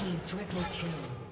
Team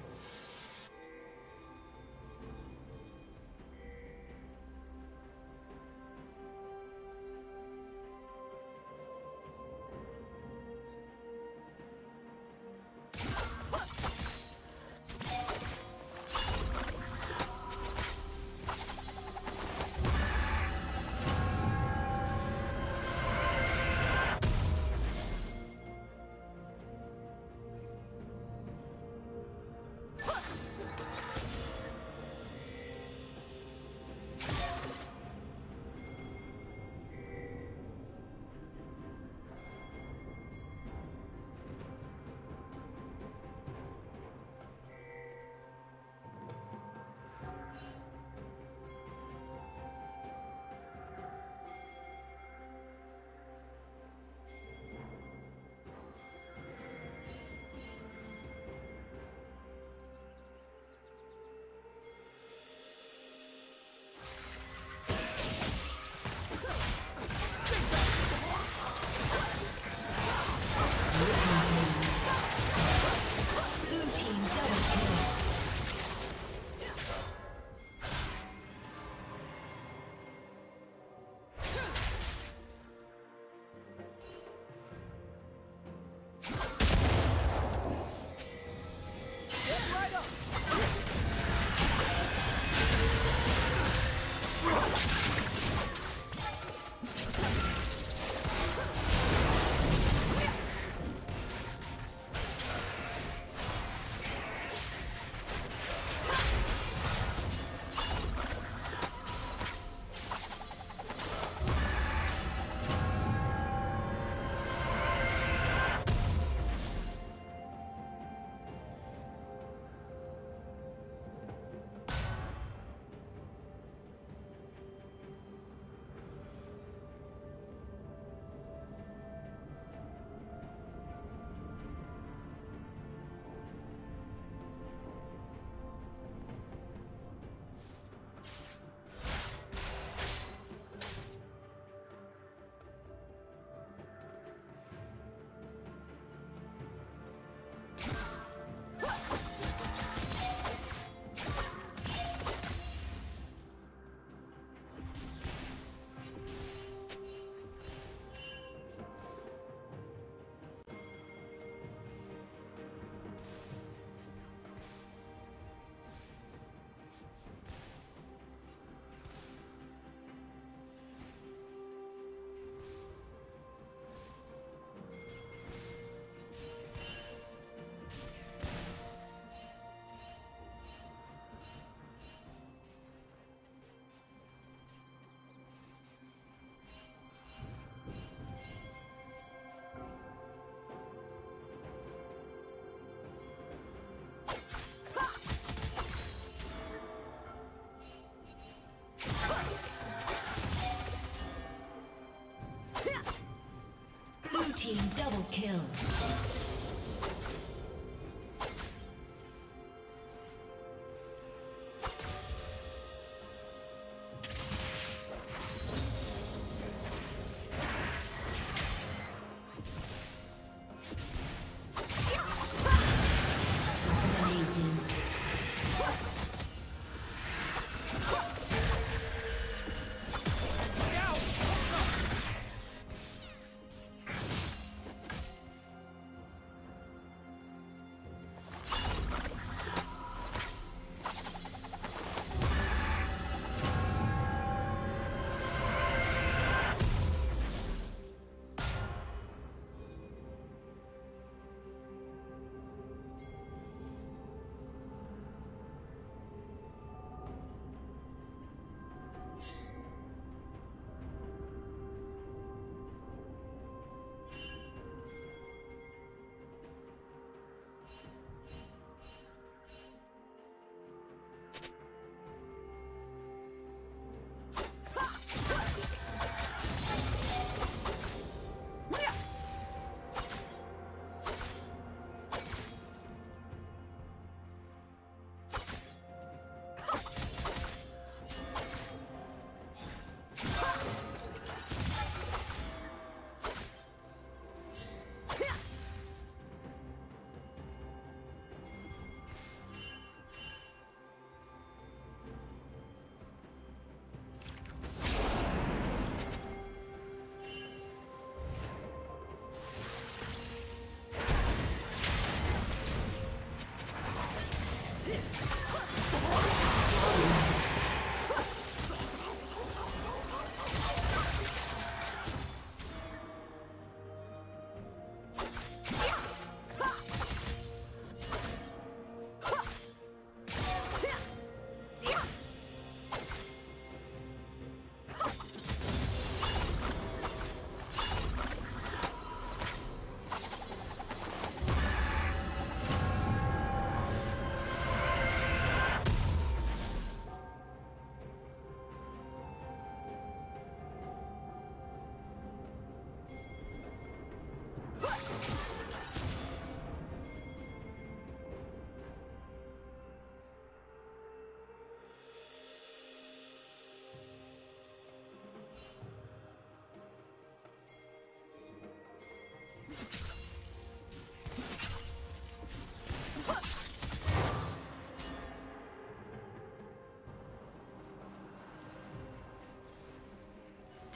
kill.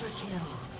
Quadra kill.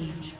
Rampage.